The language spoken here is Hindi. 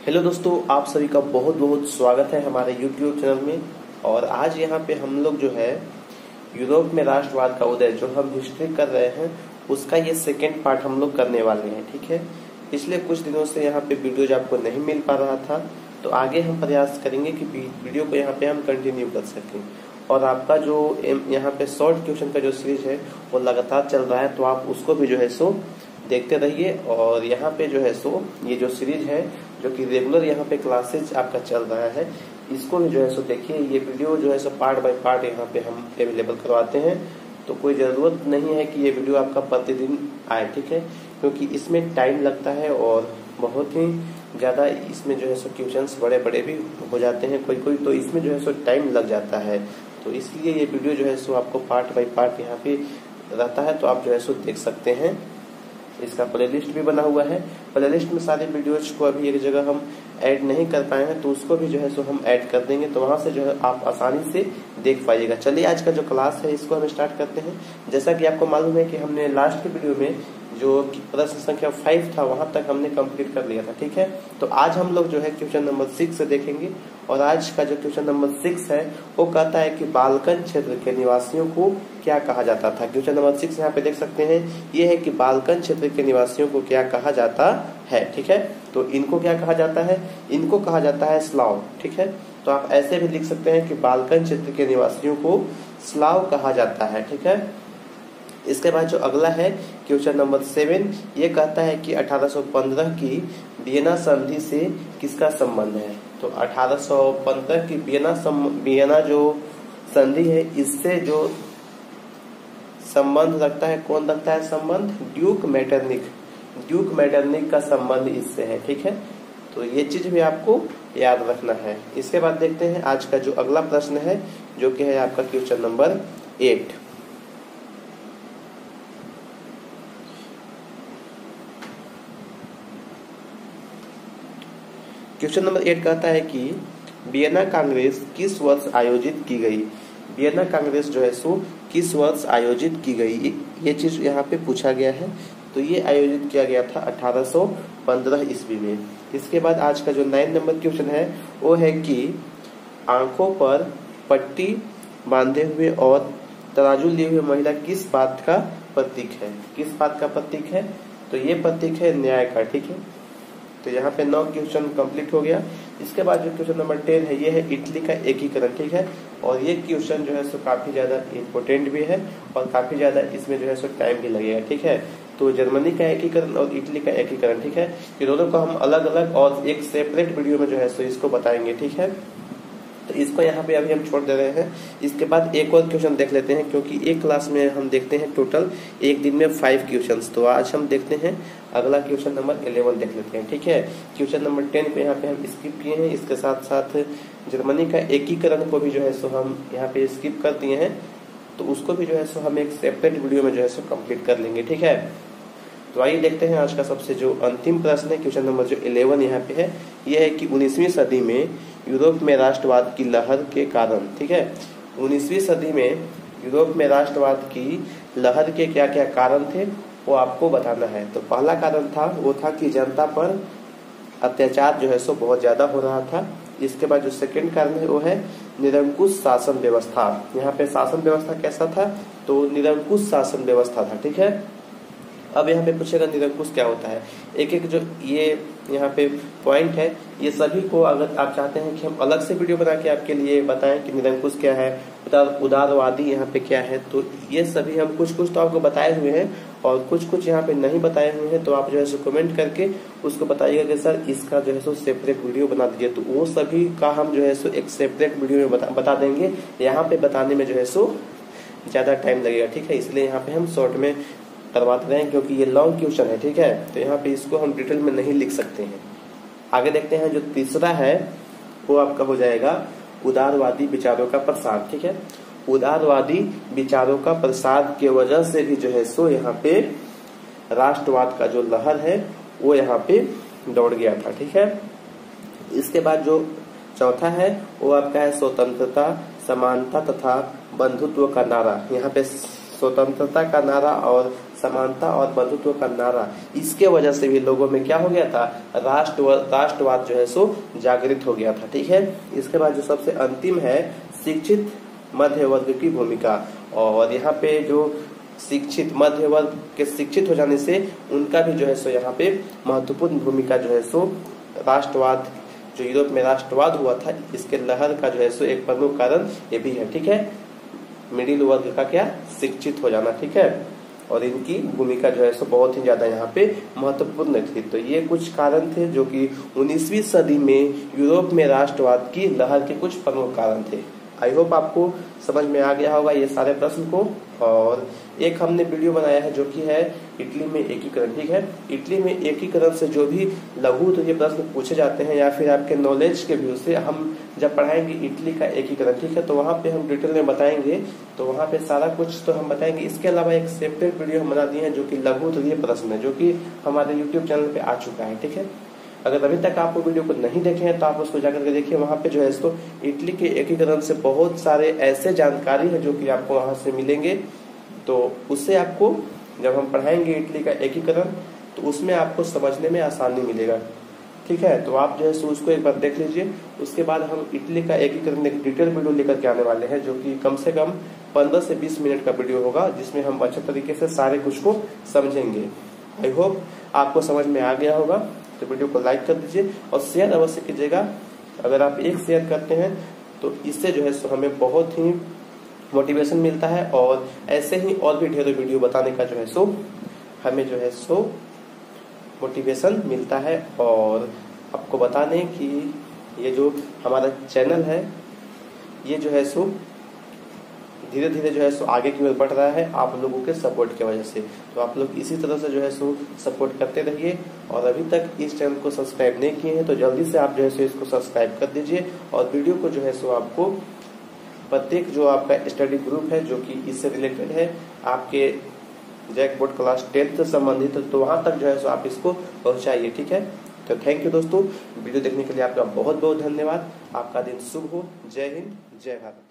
हेलो दोस्तों, आप सभी का बहुत बहुत स्वागत है हमारे यूट्यूब चैनल में। और आज यहाँ पे हम लोग जो है, यूरोप में राष्ट्रवाद का उदय जो हम हिस्ट्री कर रहे हैं, उसका ये सेकेंड पार्ट हम लोग करने वाले हैं, ठीक है? पिछले कुछ दिनों से यहाँ पे वीडियोज़ आपको नहीं मिल पा रहा था तो आगे हम प्रयास करेंगे कि वीडियो को यहाँ पे हम कंटिन्यू कर सकें। और आपका जो यहाँ पे शॉर्ट क्वेश्चन का जो सीरीज़ है, वो लगातार चल रहा है तो आप उसको भी जो है सो देखते रहिए और यहाँ पे जो है सो, ये जो सीरीज़ है, जो कि रेगुलर यहाँ पे क्लासेज आपका चल रहा है, इसको भी जो है सो देखिए, ये वीडियो जो है सो पार्ट बाय पार्ट यहाँ पे हम अवेलेबल करवाते हैं। तो कोई ज़रूरत नहीं है कि ये वीडियो आपका प्रतिदिन आए, ठीक है? क्योंकि इसमें टाइम लगता है और बहुत ही ज़्यादा इसमें जो है सो क्वेश्चन बड़े बड़े भी हो जाते हैं कोई कोई तो इसमें जो है सो टाइम लग जाता है। तो इसलिए ये वीडियो जो है सो आपको पार्ट बाई पार्ट यहाँ पे रहता है तो आप जो है सो देख सकते हैं। इसका प्लेलिस्ट भी बना हुआ है। प्लेलिस्ट में सारे वीडियोज़ को अभी एक जगह हम ऐड नहीं कर पाए हैं तो उसको भी जो है सो हम ऐड कर देंगे तो वहाँ से जो है आप आसानी से देख पाइएगा। चलिए आज का जो क्लास है, इसको हम स्टार्ट करते हैं। जैसा कि आपको मालूम है कि हमने लास्ट के वीडियो में जो प्रश्न संख्या फाइव था, वहाँ तक हमने कंप्लीट कर लिया था, ठीक है? तो आज हम लोग जो है क्वेश्चन नंबर सिक्स से देखेंगे, और आज का जो क्वेश्चन नंबर सिक्स है, वो कहता है कि बालकन क्षेत्र के निवासियों को क्या कहा जाता था? क्वेश्चन नंबर सिक्स यहाँ पे देख सकते हैं, ये है कि बालकन क्षेत्र के निवासियों को क्या कहा जाता है, ठीक है? तो इनको क्या कहा जाता है? इनको कहा जाता है स्लाव, ठीक है? तो आप ऐसे भी लिख सकते हैं कि बालकन क्षेत्र के निवासियों को स्लाव कहा जाता है, ठीक है? इसके बाद जो अगला है, क्वेश्चन नंबर सेवन, ये कहता है कि 1815 की वियना संधि से किसका संबंध है? तो 1815 की वियना वियना जो संधि है, इससे जो संबंध रखता है, कौन रखता है संबंध? Duke Metternich. ड्यूक मेटरनिक का संबंध इससे है, ठीक है? तो ये चीज़ भी आपको याद रखना है। इसके बाद देखते हैं आज का जो अगला प्रश्न है, जो कि है आपका question number eight. Question number eight कहता है कि बियना कांग्रेस किस वर्ष आयोजित की गई? बियना कांग्रेस जो है सो किस वर्ष आयोजित की गई? ये चीज़ यहाँ पे पूछा गया है। तो ये आयोजित किया गया था 1815 ईस्वी में। इसके बाद आज का जो नाइन नंबर क्वेश्चन है, वो है कि आँखों पर पट्टी बांधे हुए और तराजू लिए हुए महिला किस बात का प्रतीक है? किस बात का प्रतीक है? तो ये प्रतीक है न्याय का, ठीक है? तो यहाँ पे नौ क्वेश्चन कंप्लीट हो गया। इसके बाद जो क्वेश्चन नंबर टेन है, ये है इटली का एकीकरण, ठीक है? और ये क्वेश्चन जो है सो काफ़ी ज़्यादा इम्पोर्टेंट भी है और काफ़ी ज़्यादा इसमें जो है सो टाइम भी लगेगा, ठीक है? तो जर्मनी का एकीकरण और इटली का एकीकरण, ठीक है? ये दोनों को हम अलग अलग और एक सेपरेट वीडियो में जो है सो इसको बताएँगे, ठीक है? तो इसको यहाँ पे अभी हम छोड़ दे रहे हैं। इसके बाद एक और क्वेश्चन देख लेते हैं, क्योंकि एक क्लास में हम देखते हैं टोटल एक दिन में फाइव क्वेश्चन तो आज हम देखते हैं अगला क्वेश्चन नंबर इलेवन देख लेते हैं, ठीक है? क्वेश्चन नंबर टेन पे यहाँ पे हम स्किप किए हैं। इसके साथ साथ जर्मनी का एकीकरण को भी जो है सो हम यहाँ पे स्किप कर दिए हैं। तो उसको भी जो है सो हम एक सेपरेट वीडियो में जो है सो कंप्लीट कर लेंगे, ठीक है? तो आइए देखते हैं आज का सबसे जो अंतिम प्रश्न है, क्वेश्चन नंबर जो इलेवन यहाँ पे है। ये है कि उन्नीसवीं सदी में यूरोप में राष्ट्रवाद की लहर के कारण, ठीक है? उन्नीसवीं सदी में यूरोप में राष्ट्रवाद की लहर के क्या क्या कारण थे, वो आपको बताना है। तो पहला कारण था, वो था कि जनता पर अत्याचार जो है सो बहुत ज़्यादा हो रहा था। इसके बाद जो सेकंड कारण है, वो है निरंकुश शासन व्यवस्था। यहाँ पे शासन व्यवस्था कैसा था? तो निरंकुश शासन व्यवस्था था, ठीक है? अब यहाँ पे पूछेगा निरंकुश क्या होता है? एक एक जो ये यहाँ पे पॉइंट है ये सभी को अगर आप चाहते हैं कि हम अलग से वीडियो बना के आपके लिए बताएँ कि निरंकुश क्या है उदार उदारवादी यहाँ पे क्या है तो ये सभी हम कुछ कुछ तो आपको बताए हुए हैं और कुछ कुछ यहाँ पे नहीं बताए हुए हैं तो आप जो है सो कमेंट करके उसको बताइएगा कि सर इसका जो है सो सेपरेट वीडियो बना दीजिए। तो वो सभी का हम जो है सो एक सेपरेट वीडियो में बता, बता देंगे। यहाँ पे बताने में जो है सो ज़्यादा टाइम लगेगा ठीक है? इसलिए यहाँ पे हम शॉर्ट में करवाते रहे क्योंकि ये लॉन्ग क्वेश्चन है, ठीक है? तो यहाँ पे इसको हम डिटेल में नहीं लिख सकते हैं। आगे देखते हैं, जो तीसरा है, वो आपका हो जाएगा उदारवादी विचारों का प्रसार, ठीक है? उदारवादी विचारों का प्रसार के वजह से भी जो है सो यहाँ पे राष्ट्रवाद का जो लहर है, वो यहाँ पे दौड़ गया था, ठीक है? इसके बाद जो चौथा है, वो आपका है स्वतंत्रता, समानता तथा बंधुत्व का नारा। यहाँ पे स्वतंत्रता का नारा और समानता और बंधुत्व का नारा। इसके वजह से भी लोगों में क्या हो गया था? राष्ट्र राष्ट्रवाद जो है सो जागृत हो गया था, ठीक है? इसके बाद जो सबसे अंतिम है, शिक्षित मध्य वर्ग की भूमिका। और यहाँ पे जो शिक्षित मध्य वर्ग के शिक्षित हो जाने से उनका भी जो है सो यहाँ पे महत्वपूर्ण भूमिका जो है सो राष्ट्रवाद, जो यूरोप में राष्ट्रवाद हुआ था, इसके लहर का जो है सो एक प्रमुख कारण ये भी है, ठीक है? मिडिल वर्ग का क्या? शिक्षित हो जाना, ठीक है? और इनकी भूमिका जो है सो बहुत ही ज़्यादा यहाँ पे महत्वपूर्ण थी। तो ये कुछ कारण थे जो कि 19वीं सदी में यूरोप में राष्ट्रवाद की लहर के कुछ प्रमुख कारण थे। आई होप आपको समझ में आ गया होगा ये सारे प्रश्न को। और एक हमने वीडियो बनाया है जो कि है इटली में एकीकरण, ठीक है? इटली में एकीकरण से जो भी लघु तो ये प्रश्न पूछे जाते हैं या फिर आपके नॉलेज के व्यू से हम जब पढ़ाएँगे इटली का एकीकरण, ठीक है? तो वहाँ पे हम डिटेल में बताएँगे। तो वहाँ पे सारा कुछ तो हम बताएँगे। इसके अलावा एक सेपरेट वीडियो हम बना दिए हैं जो की लघु तो ये प्रश्न है, जो की हमारे यूट्यूब चैनल पे आ चुका है, ठीक है? अगर अभी तक आप वो वीडियो को नहीं देखे हैं तो आप उसको जाकर के देखिए। वहाँ पे जो है इसको इटली के एकीकरण से बहुत सारे ऐसे जानकारी है जो कि आपको वहाँ से मिलेंगे। तो उससे आपको, जब हम पढ़ाएँगे इटली का एकीकरण तो उसमें आपको समझने में आसानी मिलेगा। ठीक है? तो आप जो है उसको एक बार देख लीजिए। उसके बाद हम इटली का एकीकरण एक डिटेल वीडियो लेकर के आने वाले हैं, जो कि कम से कम 15 से 20 मिनट का वीडियो होगा, जिसमें हम अच्छे तरीके से सारे कुछ को समझेंगे। आई होप आपको समझ में आ गया होगा। तो वीडियो को लाइक कर दीजिए और शेयर अवश्य कीजिएगा। अगर आप एक शेयर करते हैं तो इससे जो है सो हमें बहुत ही मोटिवेशन मिलता है और ऐसे ही और भी ढेरों वीडियो बताने का जो है सो हमें जो है सो मोटिवेशन मिलता है। और आपको बता दें कि ये जो हमारा चैनल है, ये जो है सो धीरे धीरे जो है सो आगे की ओर बढ़ रहा है आप लोगों के सपोर्ट की वजह से। तो आप लोग इसी तरह से जो है सो सपोर्ट करते रहिए और अभी तक इस चैनल को सब्सक्राइब नहीं किए हैं तो जल्दी से आप जो है सो इसको सब्सक्राइब कर दीजिए और वीडियो को जो है सो आपको प्रत्येक जो आपका स्टडी ग्रुप है जो कि इससे रिलेटेड है, आपके जैक बोर्ड क्लास टेंथ से संबंधित तो वहाँ तक जो है सो आप इसको पहुंचाइए, ठीक है? तो थैंक यू दोस्तों वीडियो देखने के लिए आपका बहुत बहुत धन्यवाद। आपका दिन शुभ हो। जय हिंद, जय भारत।